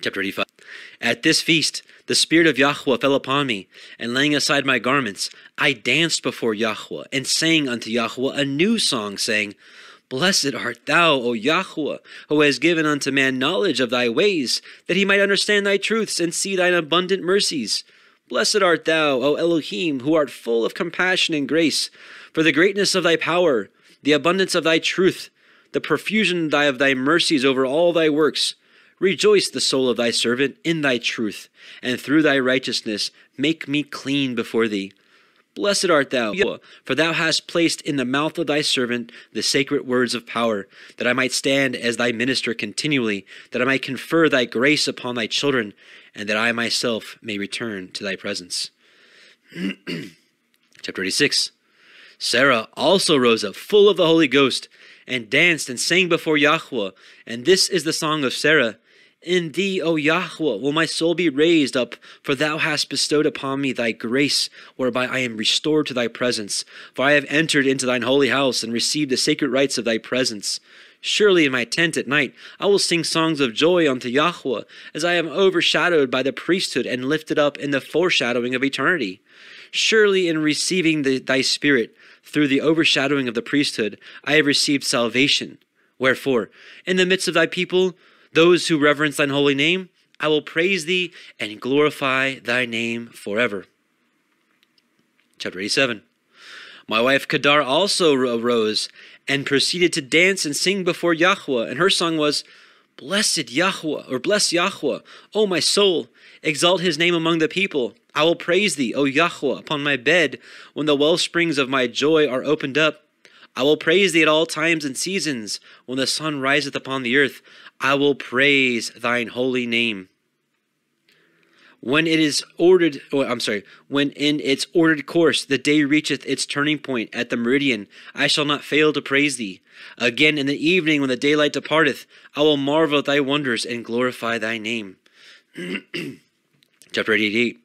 Chapter 85. At this feast, the Spirit of Yahweh fell upon me, and laying aside my garments, I danced before Yahweh, and sang unto Yahweh a new song, saying, Blessed art thou, O Yahweh, who has given unto man knowledge of thy ways, that he might understand thy truths and see thine abundant mercies. Blessed art thou, O Elohim, who art full of compassion and grace, for the greatness of thy power, the abundance of thy truth, the profusion of thy mercies over all thy works. Rejoice the soul of thy servant in thy truth, and through thy righteousness make me clean before thee. Blessed art thou, for thou hast placed in the mouth of thy servant the sacred words of power, that I might stand as thy minister continually, that I might confer thy grace upon thy children, and that I myself may return to thy presence. Chapter 86 Sarah also rose up, full of the Holy Ghost, and danced and sang before Yahweh. And this is the song of Sarah. In thee, O Yahweh, will my soul be raised up, for thou hast bestowed upon me thy grace, whereby I am restored to thy presence. For I have entered into thine holy house and received the sacred rites of thy presence. Surely in my tent at night I will sing songs of joy unto Yahweh, as I am overshadowed by the priesthood and lifted up in the foreshadowing of eternity. Surely in receiving the, thy spirit, through the overshadowing of the priesthood, I have received salvation. Wherefore, in the midst of thy people, those who reverence thine holy name, I will praise thee and glorify thy name forever. Chapter 87. My wife Kedar also arose and proceeded to dance and sing before Yahweh, and her song was, Blessed Yahweh, or bless Yahweh, O my soul, exalt his name among the people. I will praise thee, O Yahweh, upon my bed, when the well springs of my joy are opened up. I will praise thee at all times and seasons. When the sun riseth upon the earth, I will praise thine holy name. When it is ordered, oh, I'm sorry, when in its ordered course the day reacheth its turning point at the meridian, I shall not fail to praise thee. Again in the evening when the daylight departeth, I will marvel at thy wonders and glorify thy name. Chapter 88.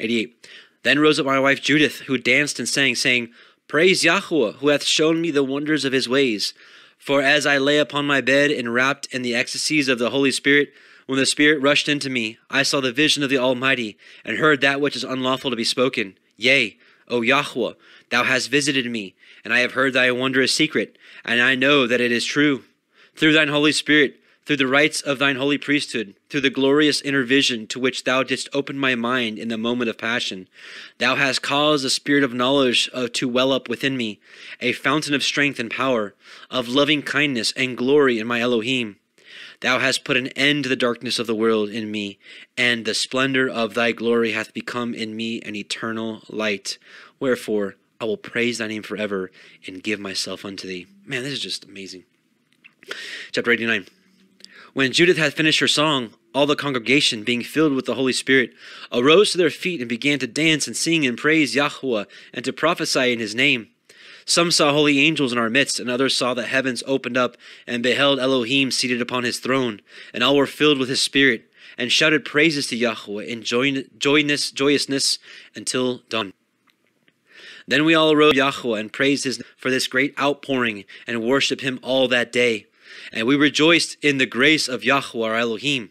88. Then rose up my wife Judith, who danced and sang, saying, Praise Yahweh, who hath shown me the wonders of his ways. For as I lay upon my bed, enwrapped in the ecstasies of the Holy Spirit, when the Spirit rushed into me, I saw the vision of the Almighty, and heard that which is unlawful to be spoken. Yea, O Yahweh, thou hast visited me, and I have heard thy wondrous secret, and I know that it is true. Through thine Holy Spirit, through the rites of thine holy priesthood, through the glorious inner vision to which thou didst open my mind in the moment of passion. Thou hast caused a spirit of knowledge uh, to well up within me, a fountain of strength and power, of loving kindness and glory in my Elohim. Thou hast put an end to the darkness of the world in me, and the splendor of thy glory hath become in me an eternal light. Wherefore, I will praise thy name forever and give myself unto thee. Man, this is just amazing. Chapter 89. When Judith had finished her song, all the congregation, being filled with the Holy Spirit, arose to their feet and began to dance and sing and praise Yahweh and to prophesy in his name. Some saw holy angels in our midst, and others saw the heavens opened up and beheld Elohim seated upon his throne, and all were filled with his spirit, and shouted praises to Yahweh in joyousness, joyousness until dawn. Then we all arose Yahweh and praised his for this great outpouring and worshiped him all that day. And we rejoiced in the grace of Yahweh Elohim.